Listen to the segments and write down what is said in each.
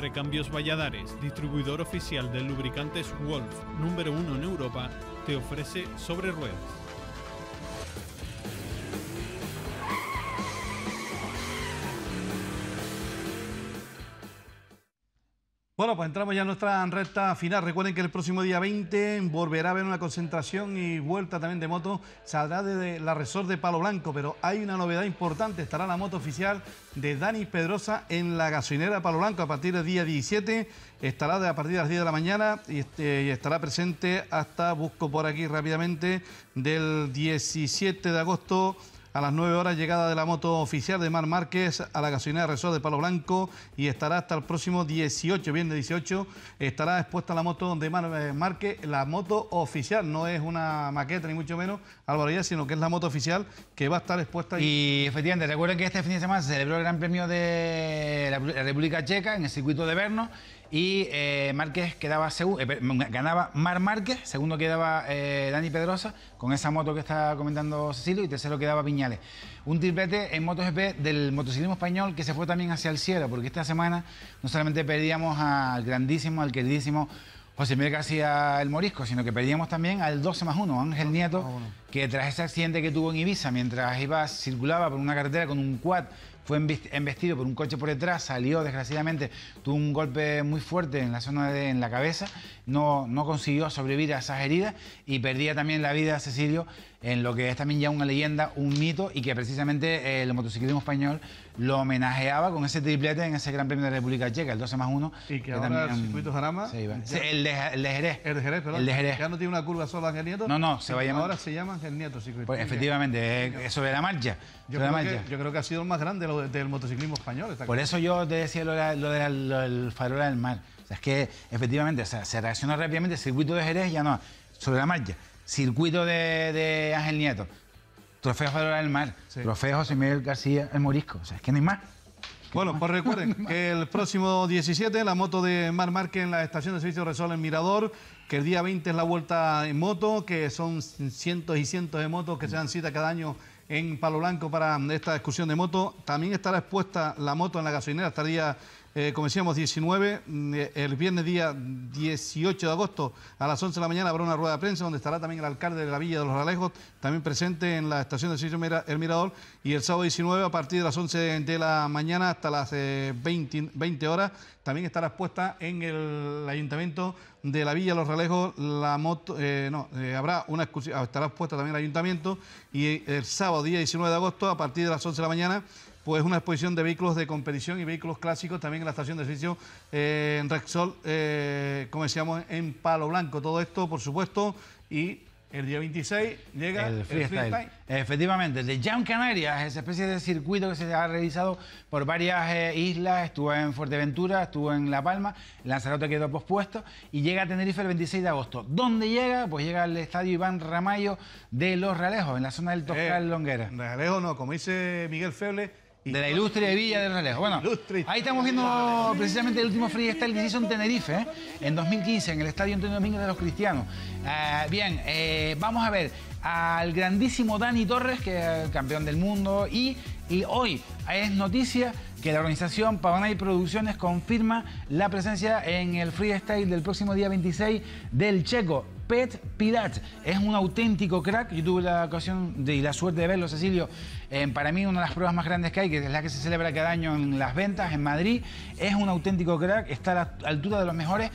Recambios Valladares, distribuidor oficial de lubricantes Wolf, número uno en Europa, te ofrece sobre ruedas. Bueno, pues entramos ya en nuestra recta final. Recuerden que el próximo día 20 volverá a haber una concentración y vuelta también de moto. Saldrá de la resort de Palo Blanco, pero hay una novedad importante. Estará la moto oficial de Dani Pedrosa en la gasolinera de Palo Blanco a partir del día 17. Estará a partir de las 10 de la mañana este, y estará presente hasta, busco por aquí rápidamente, del 17 de agosto a las 9 horas llegada de la moto oficial de Mar Márquez a la gasolinera Resort de Palo Blanco y estará hasta el próximo 18, viernes 18, estará expuesta la moto de Mar eh, Márquez, la moto oficial, no es una maqueta ni mucho menos, Álvaro ya, sino que es la moto oficial que va a estar expuesta. Y efectivamente, recuerden que este fin de semana se celebró el Gran Premio de la República Checa en el circuito de Berno y eh, Márquez quedaba eh, ganaba Mar Márquez, segundo quedaba eh, Dani Pedrosa con esa moto que está comentando Cecilio y tercero quedaba Piñales. Un triplete en MotoGP del motociclismo español que se fue también hacia el cielo porque esta semana no solamente perdíamos al grandísimo, al queridísimo José Miguel García el Morisco, sino que perdíamos también al 12 más 1, Ángel Nieto, que tras ese accidente que tuvo en Ibiza mientras iba circulaba por una carretera con un quad fue embestido por un coche por detrás, salió desgraciadamente, tuvo un golpe muy fuerte en la zona de en la cabeza, no, no consiguió sobrevivir a esas heridas y perdía también la vida Cecilio en lo que es también ya una leyenda, un mito y que precisamente eh, el motociclismo español lo homenajeaba con ese triplete en ese Gran Premio de la República Checa, el 12 más 1. Y que, ahora también, el circuito Jarama... el, de, el de Jerez. El de Jerez, perdón. El de Jerez. Ya no tiene una curva solo Ángel Nieto. No, no, se va a llamar... Ahora se llama Ángel Nieto circuito. Pues, efectivamente, es sobre la marcha. Yo creo, Que, yo creo, que, ha sido el más grande del motociclismo español. Por eso yo te decía lo, del farola del mar. O sea, es que efectivamente se reacciona rápidamente. El circuito de Jerez ya no, sobre la marcha. Circuito de, de Ángel Nieto. Trofeo Farola del Mar. Trofeo José Miguel García el Morisco. O sea, es que no hay más. Bueno, pues recuerden que el próximo 17 la moto de Mar Márquez en la estación de servicio Resol en Mirador, que el día 20 es la vuelta en moto, que son cientos y cientos de motos que se dan cita cada año en Palo Blanco para esta excursión de moto. También estará expuesta la moto en la gasolinera hasta el día, eh, como decíamos, 19. Mm, el viernes día 18 de agosto a las 11 de la mañana habrá una rueda de prensa donde estará también el alcalde de la Villa de los Ralejos, también presente en la estación de servicio El Mirador. Y el sábado 19 a partir de las 11 de la mañana hasta las 20, eh, 20 horas también estará expuesta en el ayuntamiento de la Villa Los Ralejos la moto, eh, no, eh, habrá una excursión, estará expuesta también el ayuntamiento y el sábado día 19 de agosto a partir de las 11 de la mañana pues una exposición de vehículos de competición y vehículos clásicos también en la estación de servicio eh, en Rexol, como decíamos, en Palo Blanco. Todo esto, por supuesto, y el día 26 llega el freestyle. Efectivamente, el de Jam Canarias, esa especie de circuito que se ha realizado por varias eh, islas, estuvo en Fuerteventura, estuvo en La Palma, Lanzarote quedó pospuesto y llega a Tenerife el 26 de agosto. ¿Dónde llega? Pues llega al estadio Iván Ramallo de Los Realejos, en la zona del Toscal eh, Longuera. Realejos no, como dice Miguel Feble, de la ilustre Villa del Relejo. Bueno, ahí estamos viendo precisamente el último freestyle que se hizo en Tenerife, ¿eh? en 2015, en el Estadio Antonio Domínguez de los Cristianos. Eh, bien, eh, vamos a ver al grandísimo Dani Torres, que es el campeón del mundo, y, y hoy es noticia que la organización Pavanay Producciones confirma la presencia en el freestyle del próximo día 26 del checo Pet Pilat. Es un auténtico crack. Yo tuve la ocasión y la suerte de verlo, Cecilio, para mí una de las pruebas más grandes que hay, que es la que se celebra cada año en las ventas en Madrid. Es un auténtico crack, está a la altura de los mejores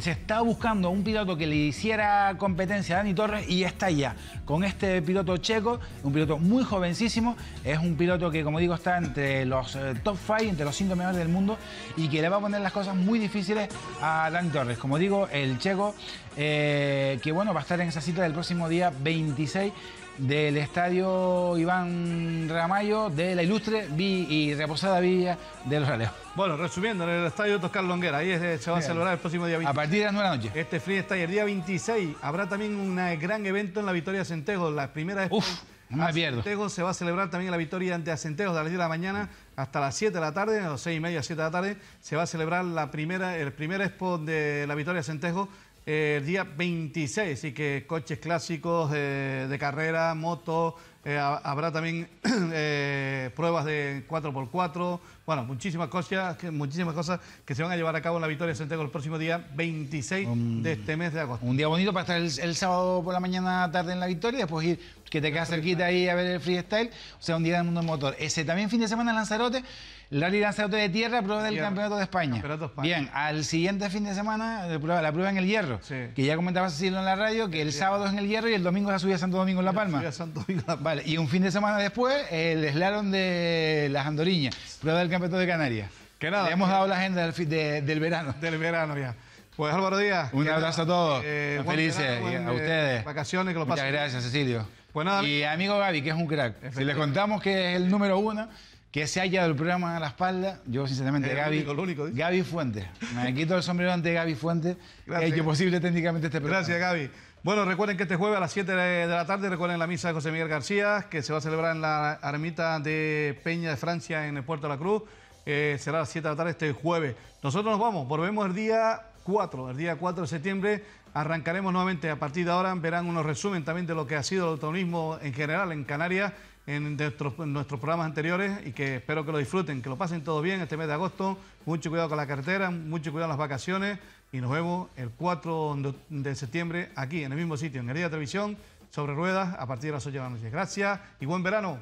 se está buscando un piloto que le hiciera competencia a Dani Torres y está ya con este piloto checo, un piloto muy jovencísimo, es un piloto que como digo está entre los eh, top 5, entre los 5 mejores del mundo y que le va a poner las cosas muy difíciles a Dani Torres. Como digo, el checo eh, que bueno va a estar en esa cita del próximo día 26 del estadio Iván Ramallo de la ilustre y reposada Villa de los Raleos. Bueno, resumiendo, en el estadio Toscar Longuera, ahí se va a celebrar el próximo día 26. A partir de las 9 de la noche. Este freestyle, el día 26, habrá también un gran evento en la Victoria Centejo, la primera Uf, no me pierdo. Centejo se va a celebrar también la victoria ante Acentejo de las 10 de la mañana hasta las 7 de la tarde, o 6 y media, 7 de la tarde, se va a celebrar la primera, el primer expo de la Victoria Centejo el día 26, así que coches clásicos de carrera, motos, eh, habrá también eh, pruebas de 4x4, bueno, muchísimas cosas, que, muchísimas cosas que se van a llevar a cabo en la Victoria Centeno el próximo día 26 de este mes de agosto. Un día bonito para estar el, sábado por la mañana tarde en la Victoria, después ir que te quedas cerquita ahí a ver el freestyle, o sea, un día del mundo motor. Ese también fin de semana en Lanzarote, Rally Lanzarote de Tierra, prueba del Campeonato de España. Bien, al siguiente fin de semana, la prueba, la prueba en el Hierro, que ya comentabas decirlo en la radio, que el sábado es en el Hierro y el domingo es la subida a Santo Domingo en La Palma. Santo Domingo Vale, y un fin de semana después, el slalom de las Andoriñas, prueba del Campeonato de Canarias. Que nada. Le hemos dado la agenda del, del verano. Del verano ya. Pues Álvaro Díaz. Un abrazo a todos. Eh, felices. a ustedes. Vacaciones, que lo pasen. Muchas gracias, Cecilio. Pues nada, y amigo Gaby, que es un crack. Si le contamos que es el número uno, que se haya dado el programa a la espalda, yo sinceramente, Gaby, Gaby Fuentes. Me quito el sombrero ante Gaby Fuentes, que ha hecho posible técnicamente este programa. Gracias, Gaby. Bueno, recuerden que este jueves a las 7 de la tarde, recuerden la misa de José Miguel García, que se va a celebrar en la ermita de Peña de Francia, en el Puerto de la Cruz. Eh, será a las 7 de la tarde este jueves. Nosotros nos vamos, volvemos el día 4, el día 4 de septiembre. Arrancaremos nuevamente a partir de ahora. Verán unos resumen también de lo que ha sido el autonomismo en general en Canarias en nuestros, programas anteriores y que espero que lo disfruten, que lo pasen todo bien este mes de agosto. Mucho cuidado con la carretera, mucho cuidado en las vacaciones y nos vemos el 4 de septiembre aquí en el mismo sitio, en Herida Televisión, sobre ruedas a partir de las 8 de la noche. Gracias y buen verano.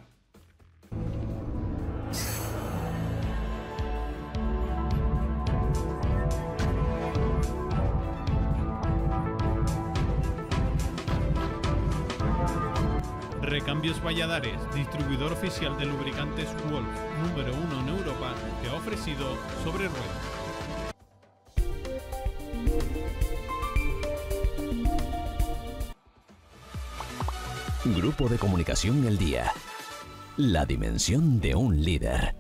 Recambios Valladares, distribuidor oficial de lubricantes Wolf, número uno en Europa, te ha ofrecido sobre ruedas. Grupo de Comunicación El Día. La dimensión de un líder.